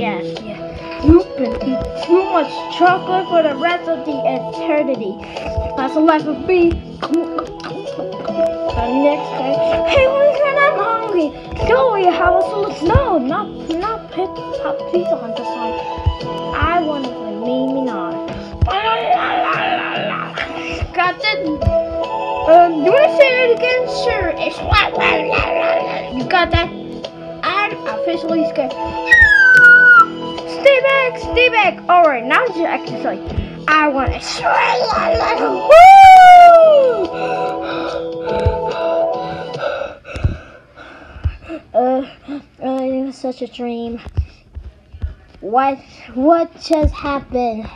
yes, yes. You've been eating too much chocolate for the rest of the eternity. That's the life of me. The next day, hey, Winston, I'm hungry. Joey, have a salad. No, not not pit, pop pizza on the side. I want to play Mimi Minaj. Got it. Um, you want to say it again? Sure. It's you got that? I'm officially scared. Stay back, stay back. All right, now act like I want to. Uh, uh, it was such a dream. What, what just happened?